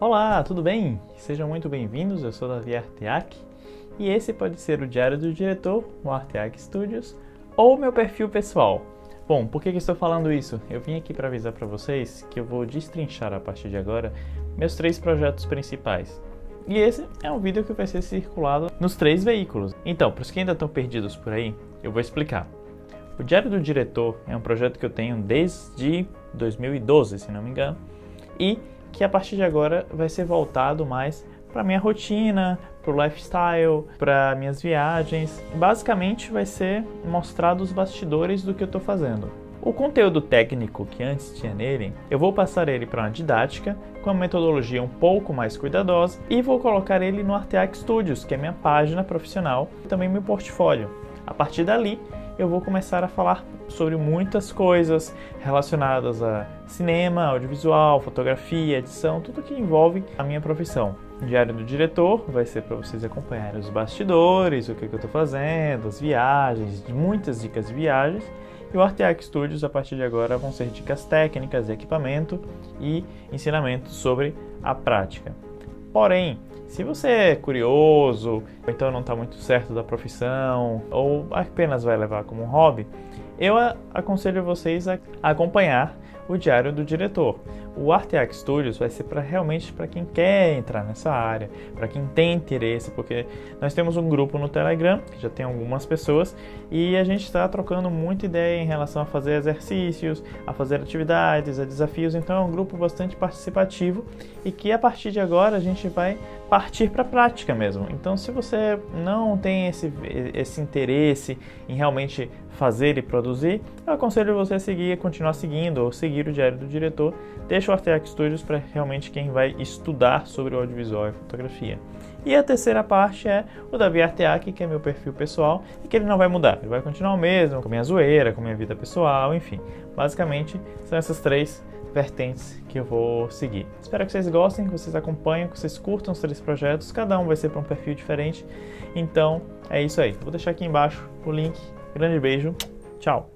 Olá, tudo bem? Sejam muito bem-vindos, eu sou Davi Arteac e esse pode ser o Diário do Diretor, o Arteac Studios, ou meu perfil pessoal. Bom, por que, que estou falando isso? Eu vim aqui para avisar para vocês que eu vou destrinchar a partir de agora meus três projetos principais. E esse é um vídeo que vai ser circulado nos três veículos. Então, para os que ainda estão perdidos por aí, eu vou explicar. O Diário do Diretor é um projeto que eu tenho desde 2012, se não me engano, e que a partir de agora vai ser voltado mais para minha rotina, para o lifestyle, para minhas viagens. Basicamente vai ser mostrado os bastidores do que eu estou fazendo. O conteúdo técnico que antes tinha nele, eu vou passar ele para uma didática com uma metodologia um pouco mais cuidadosa e vou colocar ele no Arteac Studios, que é minha página profissional e também meu portfólio. A partir dali, eu vou começar a falar sobre muitas coisas relacionadas a cinema, audiovisual, fotografia, edição, tudo que envolve a minha profissão. O Diário do Diretor vai ser para vocês acompanharem os bastidores, o que, que eu estou fazendo, as viagens, muitas dicas de viagens. E o Arteac Studios, a partir de agora, vão ser dicas técnicas, equipamento e ensinamentos sobre a prática. Porém, se você é curioso, ou então não está muito certo da profissão, ou apenas vai levar como um hobby, eu aconselho vocês a acompanhar o Diário do Diretor. O Arteac Studios vai ser para realmente para quem quer entrar nessa área, para quem tem interesse, porque nós temos um grupo no Telegram, que já tem algumas pessoas, e a gente está trocando muita ideia em relação a fazer exercícios, a fazer atividades, a desafios, então é um grupo bastante participativo e que a partir de agora a gente vai partir para a prática mesmo. Então, se você não tem esse, esse interesse em realmente fazer e produzir, eu aconselho você a seguir, continuar seguindo ou seguir o Diário do Diretor. Deixa o Arteac Studios para realmente quem vai estudar sobre o audiovisual e fotografia. E a terceira parte é o Davi Arteac, que é meu perfil pessoal e que ele não vai mudar. Ele vai continuar o mesmo, com minha zoeira, com minha vida pessoal, enfim. Basicamente, são essas três vertentes que eu vou seguir. Espero que vocês gostem, que vocês acompanhem, que vocês curtam os três projetos. Cada um vai ser para um perfil diferente. Então, é isso aí. Vou deixar aqui embaixo o link. Grande beijo. Tchau.